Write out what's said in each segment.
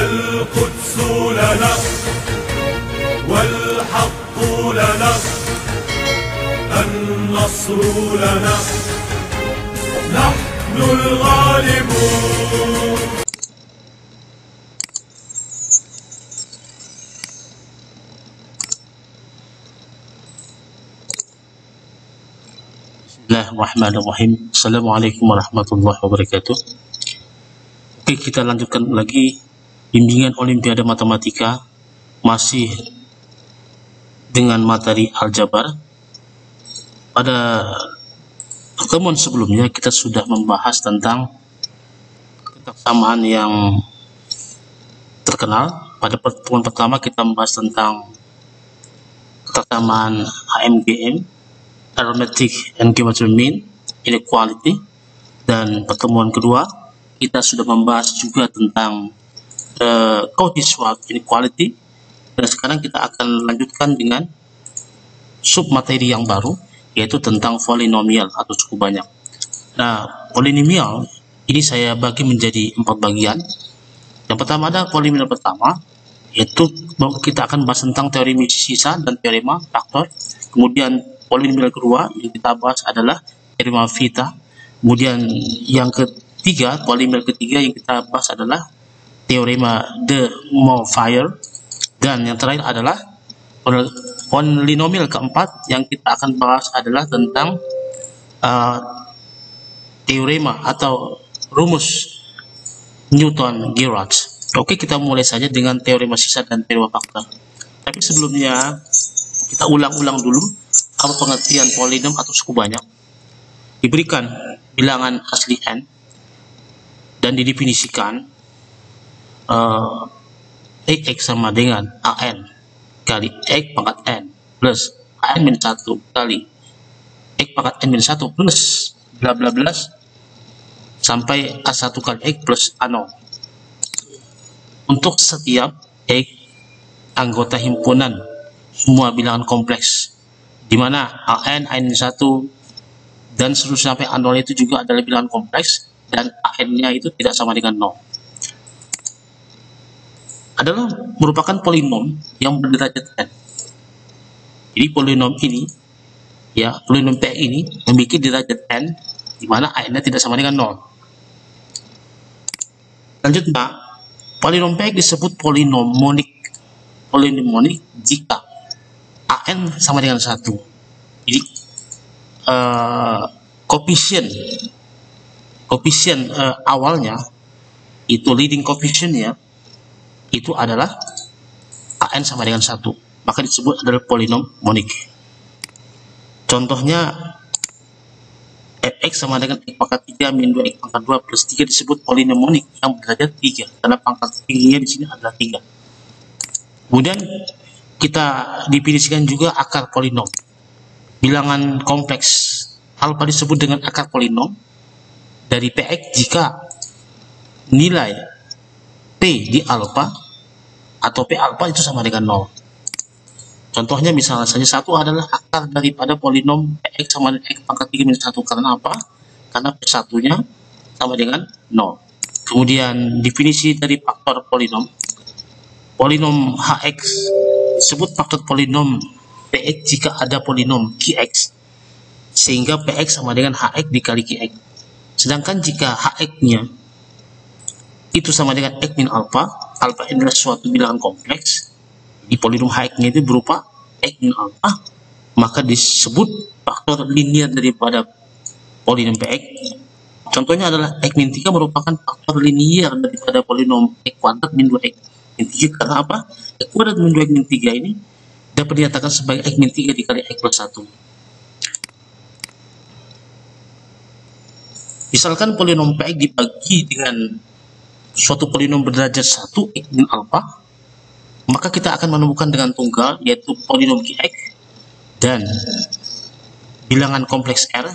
القدس لنا والحق لنا النصر لنا نحن الغالبون Bismillahirrahmanirrahim. Assalamualaikum warahmatullahi wabarakatuh. Oke, kita lanjutkan lagi bimbingan Olimpiade Matematika masih dengan materi aljabar. Pada pertemuan sebelumnya kita sudah membahas tentang kesamaan yang terkenal. Pada pertemuan pertama kita membahas tentang kesamaan HMGM arithmetic and geometry mean inequality dan pertemuan kedua kita sudah membahas juga tentang uh, Cauchy-Schwarz inequality dan sekarang kita akan lanjutkan dengan submateri yang baru yaitu tentang polinomial atau suku banyak. Nah polinomial ini saya bagi menjadi empat bagian. Yang pertama ada polinomial pertama yaitu kita akan bahas tentang teori sisa dan teorema faktor. Kemudian polinomial kedua yang kita bahas adalah teorema Vita. Kemudian yang ketiga, polinomial ketiga yang kita bahas adalah teorema de Moivre. Dan yang terakhir adalah polinomial keempat yang kita akan bahas adalah tentang uh, teorema atau rumus Newton-Girard. Oke, kita mulai saja dengan teorema sisa dan teorema faktor. Tapi sebelumnya kita ulang-ulang dulu apa pengertian polinom atau suku banyak diberikan bilangan asli n dan didefinisikan uh, x sama dengan an kali x pangkat n plus an min 1 kali x pangkat n min 1 plus bla bla bla sampai a1 kali x plus a0 untuk setiap x anggota himpunan semua bilangan kompleks di mana AN, AN1 dan seterusnya sampai A0 itu juga adalah bilangan kompleks dan AN-nya itu tidak sama dengan 0 adalah merupakan polinom yang berderajat n. Jadi polinom ini ya, polinom P ini memiliki derajat n di mana n-nya tidak sama dengan 0. Lanjutnya, polinom P disebut polinom monik. Polinom monik jika AN sama dengan satu. Jadi uh, koefisien koefisien uh, awalnya itu leading koefisiennya itu adalah AN sama dengan satu. Maka disebut adalah polinom monik. Contohnya fx sama dengan x pangkat 3 min 2 x pangkat 2 plus 3 disebut polinom monik yang berderajat 3 karena pangkat tingginya di sini adalah 3. Kemudian kita definisikan juga akar polinom. Bilangan kompleks alfa disebut dengan akar polinom dari px jika nilai p di alfa atau p alfa itu sama dengan 0. Contohnya misalnya saja satu adalah akar daripada polinom px sama dengan x pangkat 3 minus 1 karena apa? Karena p satunya sama dengan 0. Kemudian definisi dari faktor polinom polinom hx disebut faktor polinom px jika ada polinom qx sehingga px sama dengan hx dikali qx sedangkan jika hx-nya itu sama dengan x min alpha. Alpha ini adalah suatu bilangan kompleks. Di polinom hx-nya itu berupa x min alpha. Maka disebut faktor linear daripada polinom px contohnya adalah x min 3 merupakan faktor linear daripada polinom x kuadrat min 2x min 3 karena apa? X kuadrat min 2 X min 3 ini dapat dinyatakan sebagai X min 3 dikali X plus 1. Misalkan polinom Px dibagi dengan suatu polinom berderajat 1 X min alpha, maka kita akan menemukan dengan tunggal yaitu polinom Qx dan bilangan kompleks R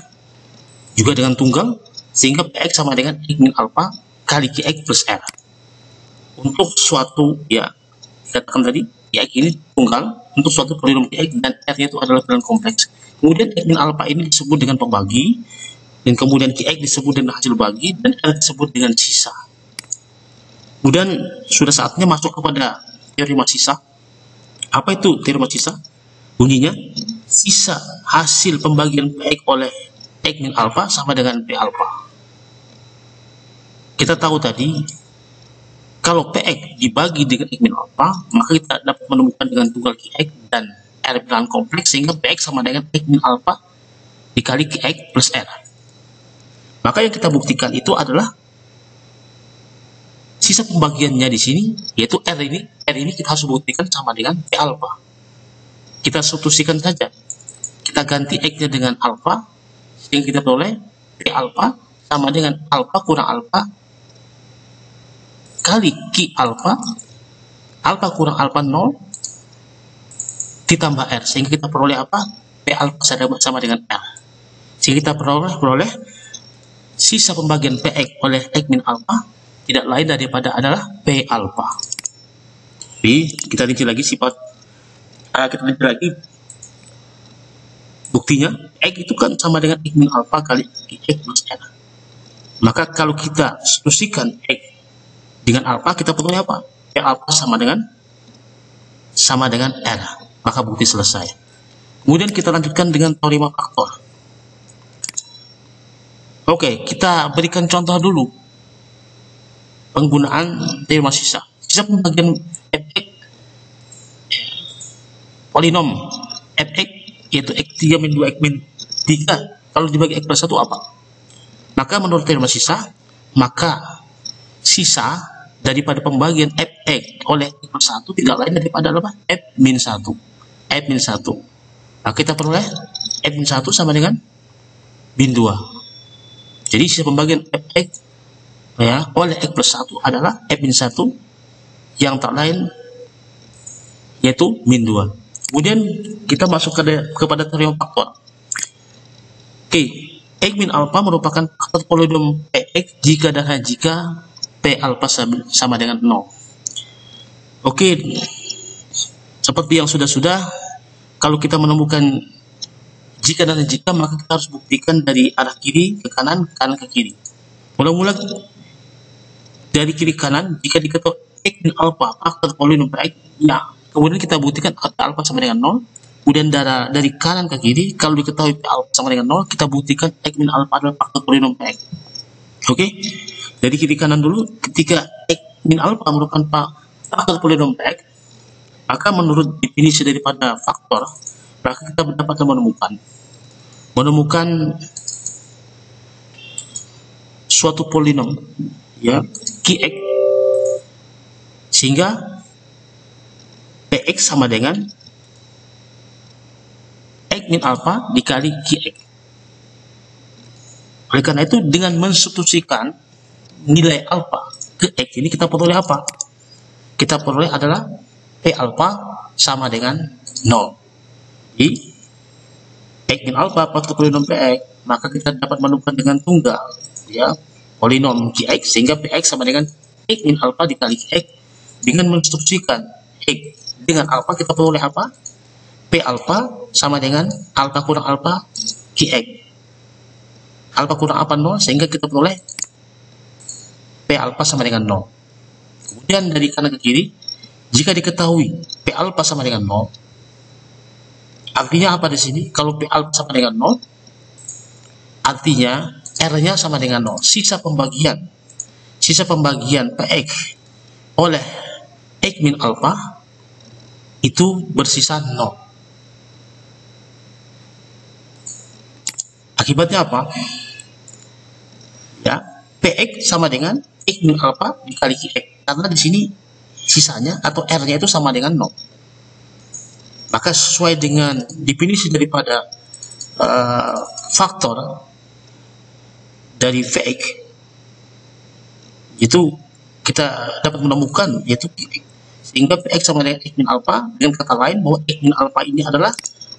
juga dengan tunggal sehingga Px sama dengan X min alpha kali Qx plus R. Untuk suatu ya katakan tadi ya ini tunggal untuk suatu polinom x dan r itu adalah bilangan kompleks. Kemudian x min alpha ini disebut dengan pembagi dan kemudian qx disebut dengan hasil bagi dan r disebut dengan sisa Kemudian sudah saatnya masuk kepada teorema sisa. Apa itu teorema sisa? Bunyinya sisa hasil pembagian PX oleh X min alpha sama dengan P alpha. Kita tahu tadi kalau PX dibagi dengan X min alpha, maka kita dapat menemukan dengan tunggal QX dan R bilangan kompleks sehingga PX sama dengan X min alpha dikali QX plus R. Maka yang kita buktikan itu adalah sisa pembagiannya di sini yaitu R ini R ini kita harus buktikan sama dengan P alpha. Kita substitusikan saja. Kita ganti X-nya dengan alpha sehingga kita peroleh P alpha sama dengan alpha kurang alpha kali Q alpha alpha kurang alpha 0 ditambah R sehingga kita peroleh apa? P alpha sama dengan R sehingga kita peroleh peroleh sisa pembagian PX oleh X min alpha tidak lain daripada adalah P alpha jadi kita rinci lagi sifat uh, kita rinci lagi buktinya X itu kan sama dengan X min alpha kali X plus R maka kalau kita substitusikan X dengan alpha kita peroleh apa? P alpha sama dengan sama dengan R. Maka bukti selesai. Kemudian kita lanjutkan dengan teorema faktor. Oke, kita berikan contoh dulu penggunaan teorema sisa. Sisa pembagian fx polinom fx yaitu x3 min 2 x min 3 kalau dibagi x plus 1 apa? Maka menurut teorema sisa, maka sisa daripada pembagian fx oleh x plus 1 tidak lain daripada apa? f min 1 f min 1 nah kita peroleh f min 1 sama dengan min 2 jadi sisa pembagian fx ya oleh x plus 1 adalah f min 1 yang tak lain yaitu min 2 kemudian kita masuk ke kepada teori faktor oke x min alpha merupakan faktor polinom px jika dan hanya jika P alpha sama dengan 0. Oke, seperti yang sudah-sudah, kalau kita menemukan jika dan jika, maka kita harus buktikan dari arah kiri ke kanan, kanan ke kiri. Mula-mula dari kiri kanan, jika diketahui X min alpha, faktor polinom X, ya, kemudian kita buktikan alpha sama dengan 0, kemudian dari, dari kanan ke kiri, kalau diketahui P sama dengan 0, kita buktikan X min alpha adalah faktor polinom X. Oke? Dari kiri kanan dulu, ketika X min alpha merupakan faktor polinom X, maka menurut definisi daripada faktor, maka kita dapat menemukan menemukan suatu polinom ya Qx sehingga Px sama dengan X min alpha dikali Qx. Oleh karena itu dengan mensubstitusikan nilai alfa ke X ini kita peroleh apa? Kita peroleh adalah P alfa sama dengan 0. Jadi, X min alfa faktor polinom PX, maka kita dapat menemukan dengan tunggal, ya, polinom QX, sehingga PX sama dengan X min alfa dikali X, dengan mensubstitusikan X dengan alfa kita peroleh apa? P alfa sama dengan alfa kurang alfa QX. Alfa kurang alfa 0, sehingga kita peroleh P alpha sama dengan 0. Kemudian dari kanan ke kiri, jika diketahui P alpha sama dengan 0, artinya apa di sini? Kalau P alpha sama dengan 0, artinya R-nya sama dengan 0. Sisa pembagian, sisa pembagian PX oleh X min alpha itu bersisa 0. Akibatnya apa? Ya, PX sama dengan X min alpha dikali X karena di sini sisanya atau R-nya itu sama dengan 0 maka sesuai dengan definisi daripada uh, faktor dari Vx itu kita dapat menemukan yaitu sehingga Vx sama dengan X min alpha dengan kata lain bahwa X min alpha ini adalah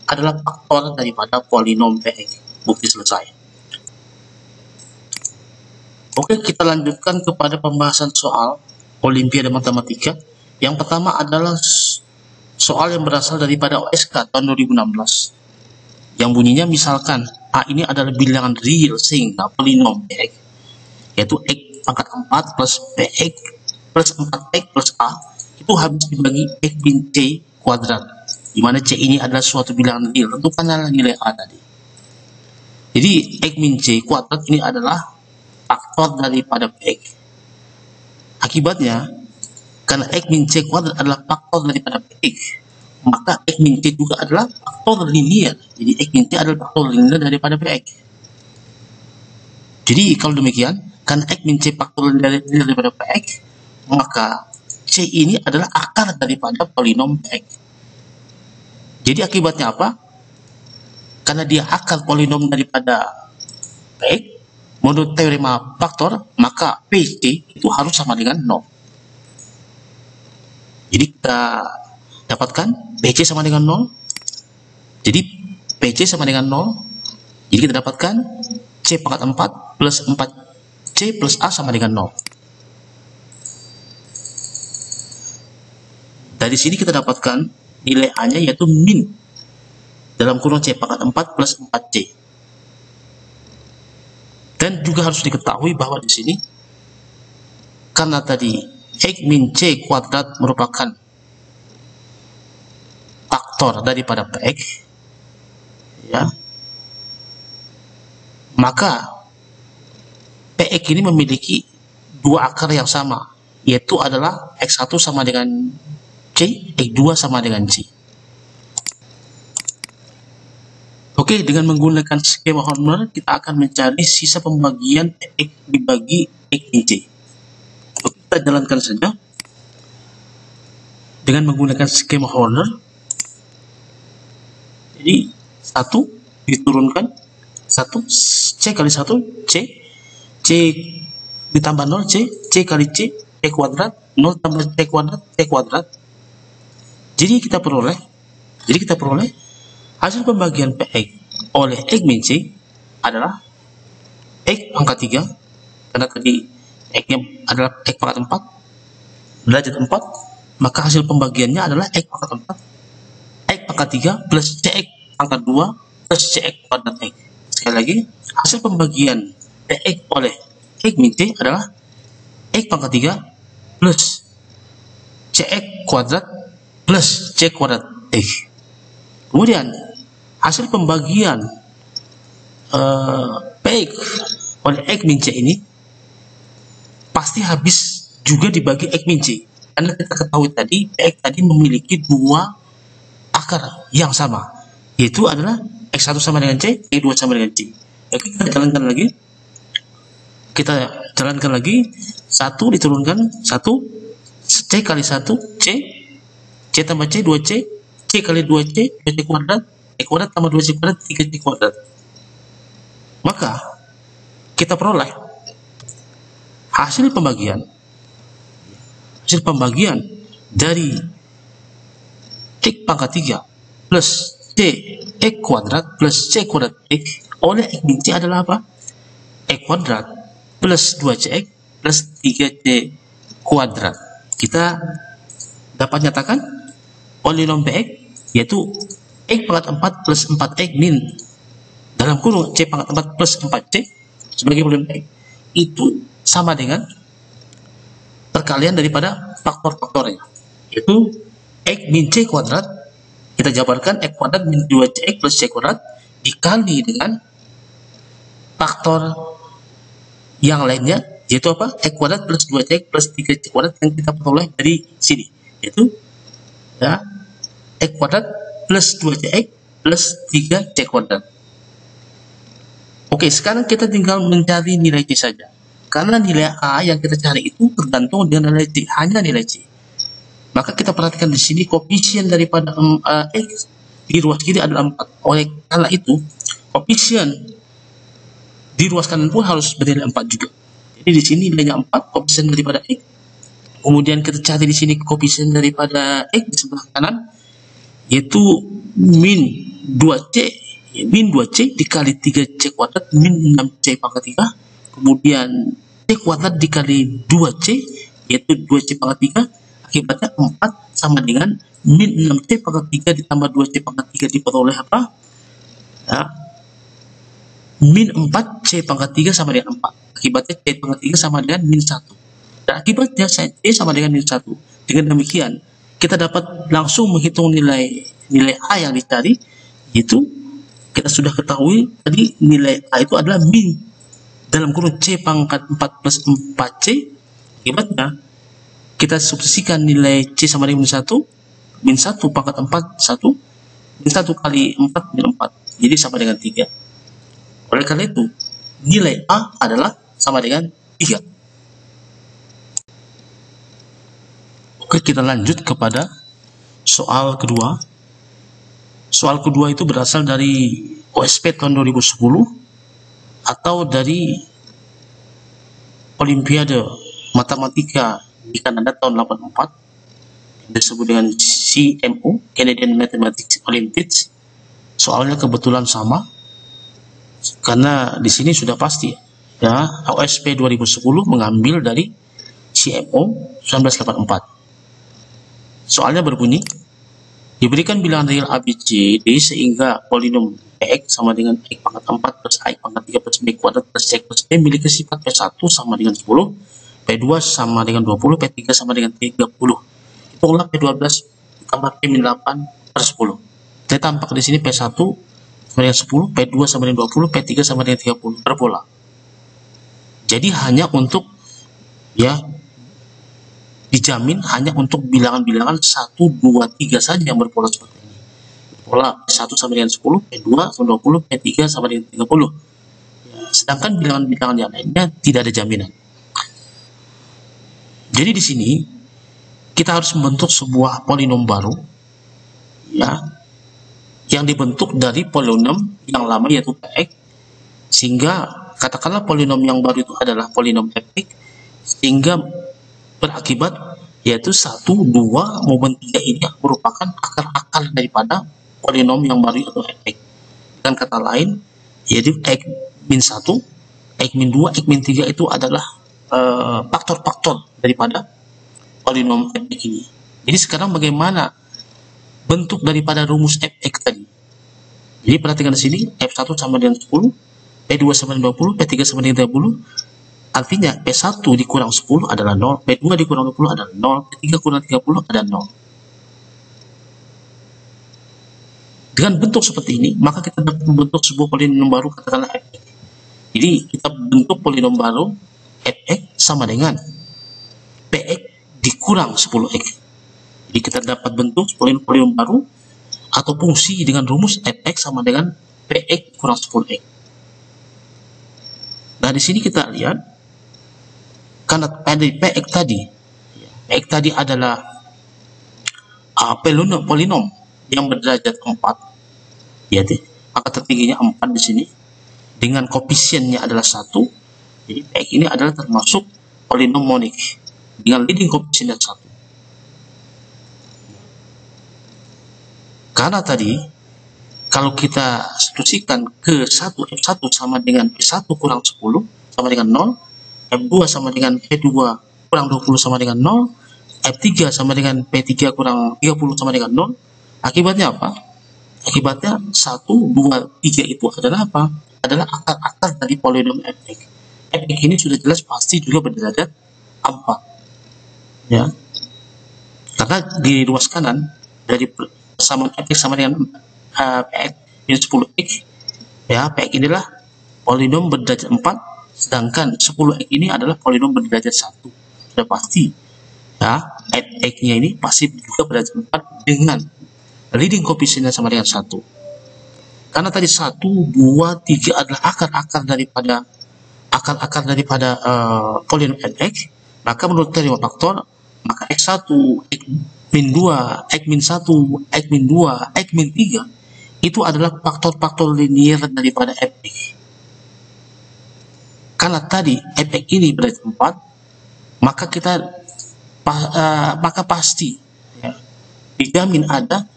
adalah faktor daripada polinom Vx bukti selesai Oke, kita lanjutkan kepada pembahasan soal Olimpiade Matematika. Yang pertama adalah soal yang berasal daripada OSK tahun 2016. Yang bunyinya misalkan A ini adalah bilangan real sehingga polinom X yaitu X pangkat 4 plus PX plus 4x plus A itu habis dibagi X min C kuadrat di mana C ini adalah suatu bilangan real tentukanlah nilai A tadi. Jadi X min C kuadrat ini adalah faktor daripada PX akibatnya karena X min C kuadrat adalah faktor daripada PX maka X min C juga adalah faktor linear jadi X min C adalah faktor linear daripada PX jadi kalau demikian karena X min C faktor linear daripada PX maka C ini adalah akar daripada polinom X. Jadi akibatnya apa? Karena dia akar polinom daripada X, menurut teorema faktor, maka PC itu harus sama dengan 0. Jadi kita dapatkan PC sama dengan 0. Jadi PC sama dengan 0. Jadi kita dapatkan C pangkat 4 plus 4C plus A sama dengan 0. Dari sini kita dapatkan nilai A-nya yaitu min dalam kurung C pangkat 4 plus 4C. Dan juga harus diketahui bahwa di sini karena tadi X min C kuadrat merupakan faktor daripada PX ya maka PX ini memiliki dua akar yang sama yaitu adalah X1 sama dengan C, X2 sama dengan C. Oke, dengan menggunakan skema Horner, kita akan mencari sisa pembagian X dibagi X min C. Oke, kita jalankan saja. Dengan menggunakan skema Horner, jadi satu diturunkan. Satu C kali satu C. C ditambah 0 C. C kali C C kuadrat. 0 tambah C kuadrat C kuadrat. Jadi kita peroleh, jadi kita peroleh hasil pembagian PX oleh X min C adalah X pangkat 3 karena tadi X-nya adalah X pangkat 4 derajat 4 maka hasil pembagiannya adalah X pangkat 4 X pangkat 3 plus CX pangkat 2 plus CX kuadrat X sekali lagi hasil pembagian PX oleh X min C adalah X pangkat 3 plus CX kuadrat plus C kuadrat X. Kemudian hasil pembagian uh, PX oleh X min C ini pasti habis juga dibagi X min C. Karena kita ketahui tadi PX tadi memiliki dua akar yang sama. Yaitu adalah X1 sama dengan C, X2 sama dengan C. Oke, kita jalankan lagi. Kita jalankan lagi. Satu diturunkan, satu C kali satu C C tambah C 2C C kali 2C 2C kuadrat C kuadrat tambah 2C kuadrat 3C kuadrat maka kita peroleh hasil pembagian hasil pembagian dari X pangkat 3 plus C X kuadrat plus C kuadrat X. Oleh X min C adalah apa? X kuadrat plus 2CX plus 3C kuadrat. Kita dapat nyatakan polinom PX yaitu X pangkat 4 plus 4X min. Dalam kurung C pangkat 4 plus 4C sebagai polinom PX itu sama dengan perkalian daripada faktor-faktornya yaitu X min C kuadrat kita jabarkan X kuadrat min 2CX plus C kuadrat dikali dengan faktor yang lainnya yaitu apa? X kuadrat plus 2CX plus 3C kuadrat yang kita peroleh dari sini yaitu ya X kuadrat plus 2CX plus 3C kuadrat. Oke, sekarang kita tinggal mencari nilai C saja. Karena nilai A yang kita cari itu tergantung dengan nilai C, hanya nilai C. Maka kita perhatikan di sini koefisien daripada uh, X di ruas kiri adalah 4. Oleh karena itu, koefisien di ruas kanan pun harus bernilai 4 juga. Jadi di sini nilainya 4, koefisien daripada X. Kemudian kita cari di sini koefisien daripada X di sebelah kanan yaitu min 2C min 2C dikali 3C kuadrat min 6C pangkat 3 kemudian C kuadrat dikali 2C yaitu 2C pangkat 3 akibatnya 4 sama dengan min 6C pangkat 3 ditambah 2C pangkat 3 diperoleh apa? Ya. Min 4C pangkat 3 sama dengan 4 akibatnya C pangkat 3 sama dengan min 1 Dan akibatnya C sama dengan min 1. Dengan demikian, kita dapat langsung menghitung nilai nilai A yang dicari, itu kita sudah ketahui tadi nilai A itu adalah min dalam kurun C pangkat 4 plus 4C. Akibatnya, kita substitusikan nilai C sama dengan min 1, min 1 pangkat 4, 1, min 1 kali 4, min 4. Jadi sama dengan 3. Oleh karena itu, nilai A adalah sama dengan 3. Oke, kita lanjut kepada soal kedua. Soal kedua itu berasal dari OSP tahun 2010 atau dari Olimpiade Matematika di Kanada tahun 84 disebut dengan CMO Canadian Mathematics Olympics. Soalnya kebetulan sama karena di sini sudah pasti ya. OSP 2010 mengambil dari CMO 1984 Soalnya berbunyi, diberikan bilangan real A, B, C, D sehingga polinom X sama dengan X pangkat 4 plus A pangkat 3 plus B kuadrat plus C plus B memiliki sifat P1 sama dengan 10, P2 sama dengan 20, P3 sama dengan 30. Hitunglah P12 tambah P-8 per 10. Kita tampak di sini P1 sama dengan 10, P2 sama dengan 20, P3 sama dengan 30 per pola. Jadi hanya untuk ya dijamin hanya untuk bilangan-bilangan 1, 2, 3 saja yang berpola seperti ini. Pola 1 sama dengan 10, P2 sama 20, P3 sama dengan 30. Ya, sedangkan bilangan-bilangan yang lainnya tidak ada jaminan. Jadi di sini kita harus membentuk sebuah polinom baru ya yang dibentuk dari polinom yang lama yaitu Px sehingga katakanlah polinom yang baru itu adalah polinom Fx sehingga berakibat yaitu satu dua momen tiga ini merupakan akar-akar daripada polinom yang baru atau x. Dan kata lain, yaitu x min satu, x min dua, x min tiga itu adalah faktor-faktor uh, daripada polinom fx ini. Jadi sekarang bagaimana bentuk daripada rumus fx tadi? Jadi perhatikan di sini, f1 sama dengan 10, p2 sama dengan 20, p3 sama dengan 30, Artinya P1 dikurang 10 adalah 0, P2 dikurang 20 adalah 0, P3 kurang 30 adalah 0. Dengan bentuk seperti ini, maka kita dapat membentuk sebuah polinom baru katakanlah fx. Jadi kita bentuk polinom baru fx sama dengan px dikurang 10x. Jadi kita dapat bentuk polinom baru atau fungsi dengan rumus fx sama dengan px kurang 10x. Nah, di sini kita lihat karena pada PX tadi PX tadi adalah uh, polinom, polinom yang berderajat 4 ya maka tertingginya 4 di sini dengan koefisiennya adalah satu jadi P ini adalah termasuk polinomonik dengan leading koefisien satu. Karena tadi kalau kita substitusikan ke 1 F1 sama dengan P1 kurang 10 sama dengan 0, F2 sama dengan P2 kurang 20 sama dengan 0, F3 sama dengan P3 kurang 30 sama dengan 0, akibatnya apa? Akibatnya 1, 2, 3 itu adalah apa? Adalah akar-akar dari polinom F3 epic ini sudah jelas pasti juga berderajat apa? Ya. Karena di ruas kanan dari persamaan epic sama dengan uh, px minus 10x ya px inilah polinom berderajat 4 sedangkan 10x ini adalah polinom berderajat 1 sudah pasti ya x nya ini pasti juga berderajat 4 dengan leading coefficient sama dengan 1 karena tadi 1, 2, 3 adalah akar-akar daripada akar-akar daripada uh, polinom fx, maka menurut teori faktor, maka x1, x min 2, x min 1, x min 2, x min 3 itu adalah faktor-faktor linear daripada fx. Karena tadi efek ini berarti 4 maka kita uh, maka pasti ya, dijamin ada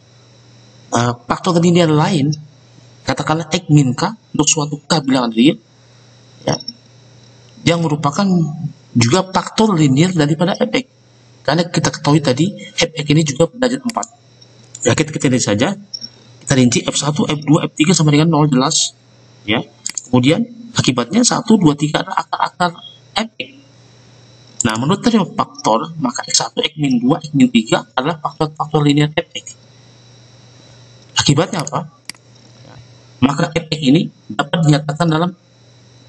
uh, faktor linear lain katakanlah x min k untuk suatu k bilangan real ya, yang merupakan juga faktor linear daripada efek karena kita ketahui tadi efek ini juga berderajat 4 ya kita, lihat saja kita rinci F1, F2, F3 sama dengan 0 jelas ya kemudian Akibatnya 1, 2, 3 adalah akar-akar efek. Nah, menurut teori faktor, maka X1, X min 2, X min 3 adalah faktor-faktor linear fx. Akibatnya apa? Maka fx ini dapat dinyatakan dalam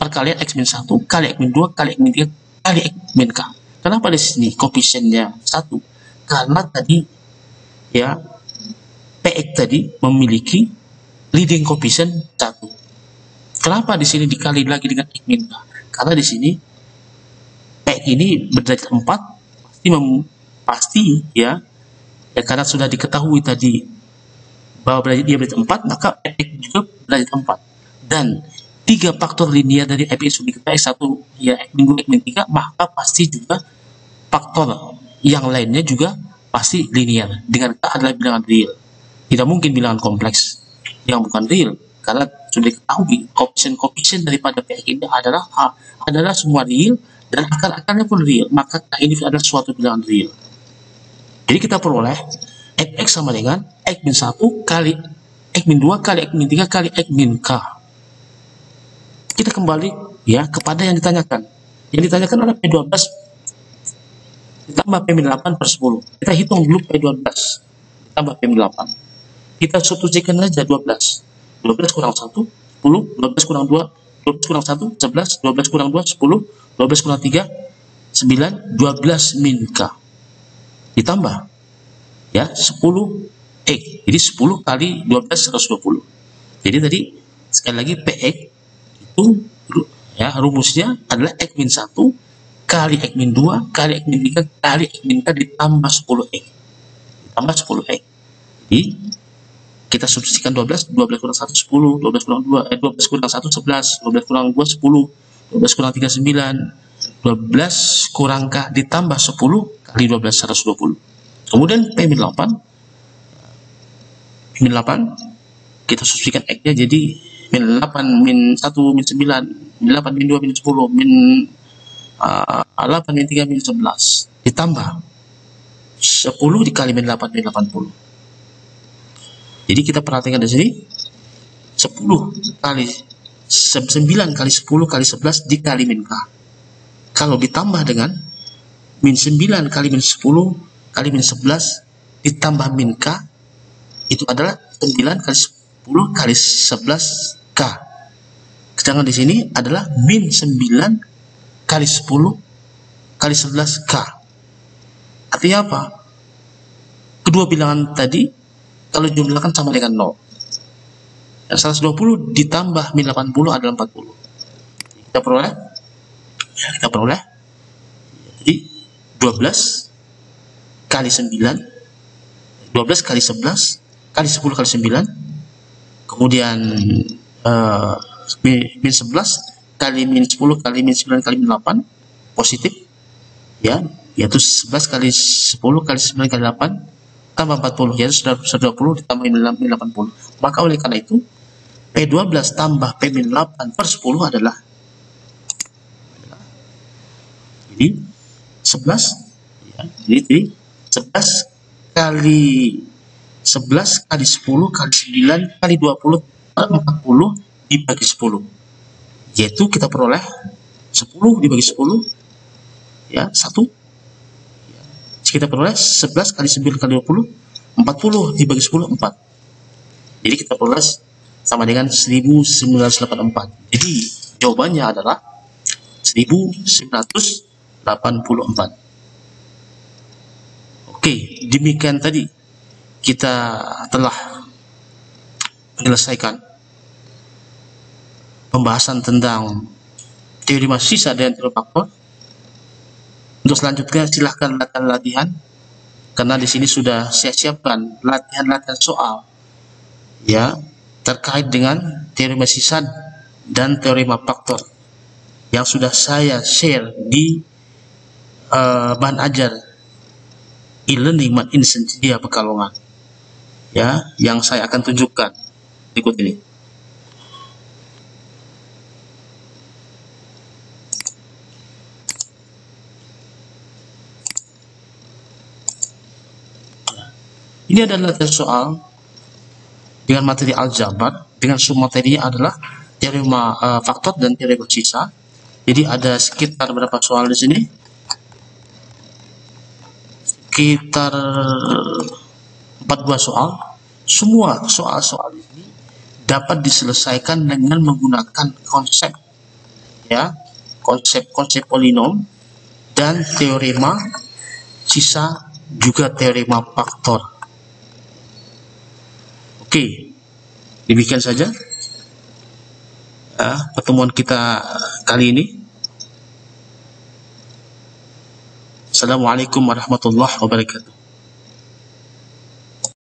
perkalian X min 1 kali X min 2 kali X min 3 kali X min K. Kenapa di sini koefisiennya 1? Karena tadi ya Px tadi memiliki leading coefficient 1. Kenapa di sini dikali lagi dengan X min K? Karena di sini P ini berderajat 4 pasti mem, pasti ya ya karena sudah diketahui tadi bahwa dia berderajat 4 maka X juga berderajat 4 dan tiga faktor linear dari Fx diketahui X1 ya X min 2 X min 3 maka pasti juga faktor yang lainnya juga pasti linear dengan K adalah bilangan real tidak mungkin bilangan kompleks yang bukan real karena sudah diketahui koefisien-koefisien daripada Px ini adalah adalah semua real dan akar-akarnya pun real, maka K ini adalah suatu bilangan real. Jadi kita peroleh fx sama dengan x min 1 kali x min 2 kali x min 3 kali x min k. Kita kembali ya kepada yang ditanyakan. Yang ditanyakan adalah P12 ditambah P min 8 per 10. Kita hitung dulu P12 ditambah P min 8. Kita substitusikan saja 12. 12 kurang 1, 10, 12 kurang 2, 12 kurang 1, 11, 12 kurang 2, 10, 12 kurang 3 9 12 min K ditambah ya 10 X jadi 10 kali 12 120 jadi tadi sekali lagi PX ya rumusnya adalah X min 1 kali X min 2 kali X min 3 kali X min K ditambah 10 X ditambah 10 X jadi kita substitusikan 12 12 kurang 1 10 12 kurang 2 eh 12 kurang 1 11 12 kurang 2 10 12 kurang 3 9 12 kurang K ditambah 10 kali 12 120 kemudian P min 8 min 8 kita substitusikan X nya jadi min 8 min 1 min 9 min 8 min 2 min 10 min uh, 8 min 3 min 11 ditambah 10 dikali min 8 min 80 jadi kita perhatikan di sini 10 kali 9 kali 10 kali 11 dikali min K. Kalau ditambah dengan min 9 kali min 10 kali min 11 ditambah min K itu adalah 9 kali 10 kali 11 K. Sedangkan di sini adalah min 9 kali 10 kali 11 K. Artinya apa? Kedua bilangan tadi kalau jumlahkan sama dengan 0. 120 ditambah min 80 adalah 40 kita peroleh ya, kita peroleh jadi 12 kali 9 12 kali 11 kali 10 kali 9 kemudian uh, min 11 kali min 10 kali min 9 kali min 8 positif. Ya yaitu 11 kali 10 kali 9 kali 8 tambah 40 yaitu 120 ditambah min 80 maka oleh karena itu P12 tambah P8 per 10 adalah jadi 11 ya, jadi, jadi 11 kali 11 kali 10 kali 9 kali 20 per 40 dibagi 10 yaitu kita peroleh 10 dibagi 10 ya 1 ya. kita peroleh 11 kali 9 kali 20 40 dibagi 10 4 jadi kita peroleh sama dengan 1984. Jadi jawabannya adalah 1984. Oke, demikian tadi kita telah menyelesaikan pembahasan tentang teori sisa dan teori faktor. Untuk selanjutnya silahkan latihan latihan karena di sini sudah saya siapkan latihan-latihan soal ya terkait dengan teorema sisa dan teorema faktor yang sudah saya share di uh, bahan ajar e-learning Mat Insentia Pekalongan ya yang saya akan tunjukkan berikut ini ini adalah soal dengan materi aljabar dengan sub materinya adalah teorema uh, faktor dan teorema sisa jadi ada sekitar berapa soal di sini sekitar 42 soal. Semua soal-soal ini dapat diselesaikan dengan menggunakan konsep ya, konsep-konsep polinom dan teorema sisa juga teorema faktor. Oke, demikian saja uh, pertemuan kita kali ini. Assalamualaikum warahmatullahi wabarakatuh.